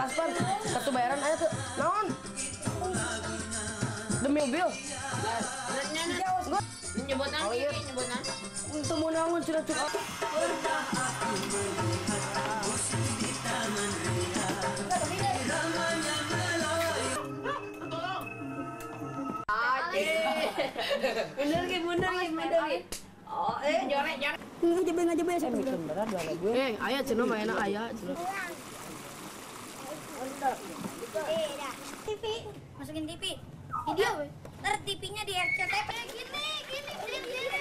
Paspor, kartu bayaran aja tuh. Non. Demi mobil. Nyebutan. Oh, iya. Untuk mau nangun sudah cukup. Bener ki, bener ki, bener ki. Oh, eh, jorek, jorek. saya mikir beneran dua gue eh ayah cenah mainan ayah cenah Eh. TV, masukin TV. Video, ntar TV-nya di RCTI. Eh, gini, gini, gini, gini.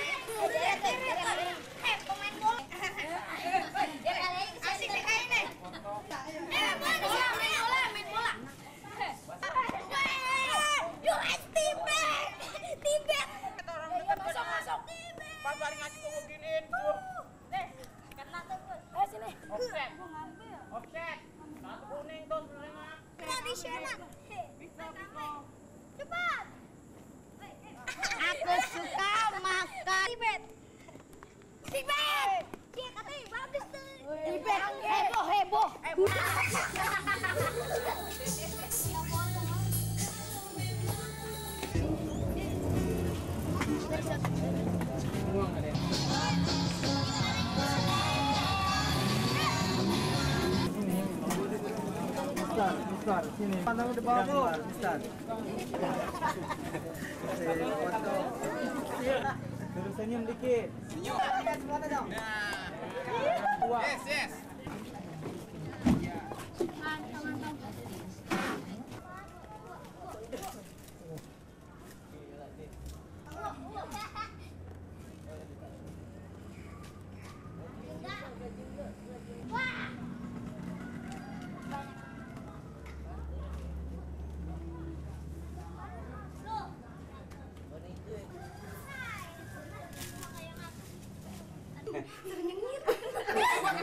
Pas balik ngaji kok beginiin tuh. Kena tuh, Eh, sini. Offset. Offset. Kartu kuning tuh sebenarnya mah. Tradisional. Cepat. Aku suka makan Tibet. Tibet. Dia katanya bagus tuh. Tibet. Heboh, heboh. Pandang di bawah, Ustaz. Terus senyum dikit. Yes, yes.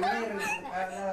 Nyengir. Eh,